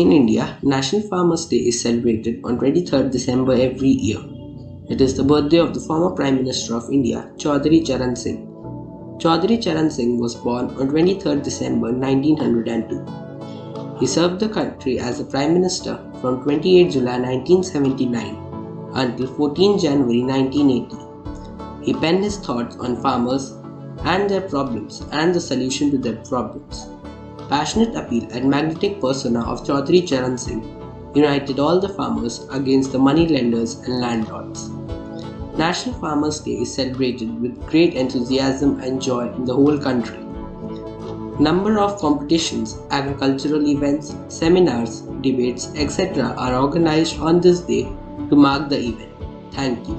In India, National Farmers' Day is celebrated on 23rd December every year. It is the birthday of the former Prime Minister of India, Chaudhary Charan Singh. Chaudhary Charan Singh was born on 23rd December 1902. He served the country as the Prime Minister from 28 July 1979 until 14 January 1980. He penned his thoughts on farmers and their problems and the solution to their problems passionate appeal and magnetic persona of Chaudhary Charan Singh united all the farmers against the money lenders and landlords. National Farmers Day is celebrated with great enthusiasm and joy in the whole country. Number of competitions, agricultural events, seminars, debates, etc. are organized on this day to mark the event. Thank you.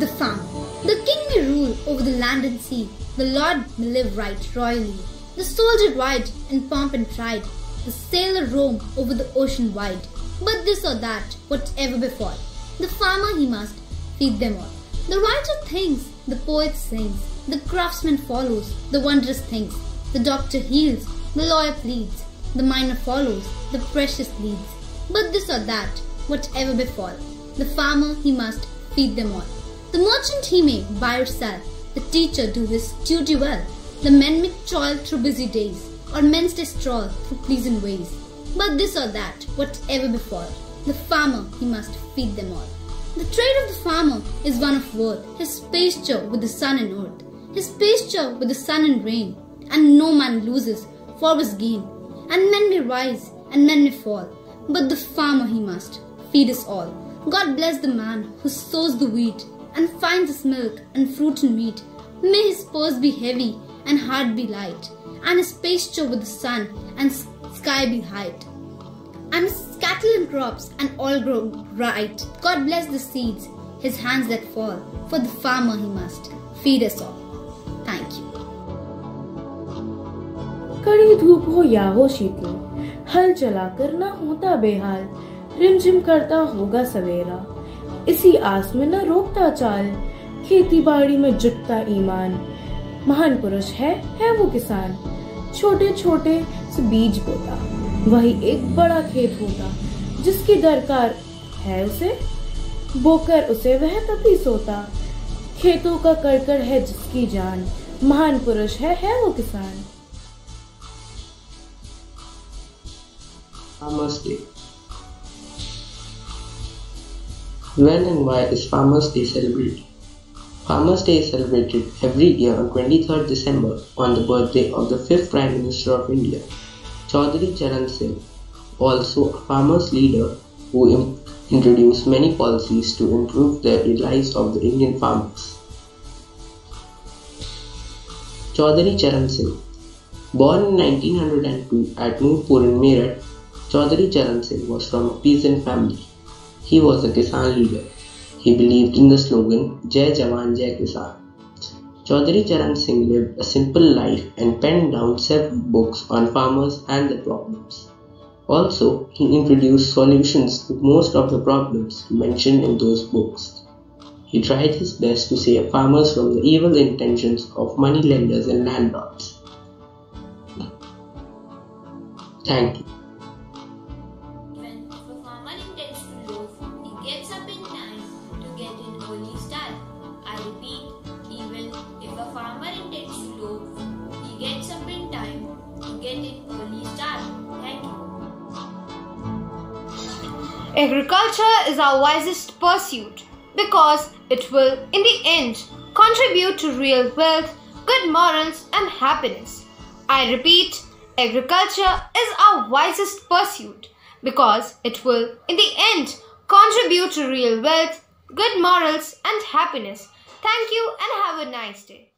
The farm. The king may rule over the land and sea the Lord may live right royally. The soldier ride in pomp and pride. The sailor roam over the ocean wide. But this or that, whatever befall, the farmer he must feed them all. The writer thinks, the poet sings, the craftsman follows the wondrous things. The doctor heals, the lawyer pleads, the miner follows the precious leads. But this or that, whatever befall, the farmer he must feed them all. The merchant he may buy or sell, the teacher do his duty well. The men may toil through busy days, or men stay through pleasant ways. But this or that, whatever befall, the farmer he must feed them all. The trade of the farmer is one of worth, his pasture with the sun and earth, his pasture with the sun and rain, and no man loses for his gain. And men may rise and men may fall, but the farmer he must feed us all. God bless the man who sows the wheat and finds his milk and fruit and meat. May his purse be heavy and heart be light, and his pasture with the sun and sky be height, and his cattle and crops and all grow right. God bless the seeds, his hands that fall, for the farmer he must feed us all. Thank you. कड़ी धूप हो या हो शीतल हल चलाकर ना होता बेहाल रिमझिम करता होगा सवेरा इसी आस में न रोकता चाल। खेती बाड़ी में जुटता ईमान। महान पुरुष है है वो किसान। छोटे छोटे से बीज बोता। वही एक बड़ा खेत होता, जिसकी दरकार है उसे। बोकर उसे वह तभी सोता। खेतों का करकर है जिसकी जान। महान पुरुष है है वो किसान। Namaste. When and why is Farmers' Day celebrated? Farmers' Day is celebrated every year on 23rd December on the birthday of the 5th Prime Minister of India, Chaudhary Charan Singh, also a farmers' leader who introduced many policies to improve the lives of the Indian farmers. Chaudhary Charan Singh Born in 1902 at Noorpur in Meerut, Chaudhary Charan Singh was from a peasant family. He was a Kisan leader. He believed in the slogan Jai Jawan Jai Kisan. Chaudhary Charan Singh lived a simple life and penned down several books on farmers and their problems. Also, he introduced solutions to most of the problems mentioned in those books. He tried his best to save farmers from the evil intentions of money lenders and landlords. Thank you. Agriculture is our wisest pursuit because it will, in the end, contribute to real wealth, good morals, and happiness. I repeat, agriculture is our wisest pursuit because it will, in the end, contribute to real wealth, good morals, and happiness. Thank you and have a nice day.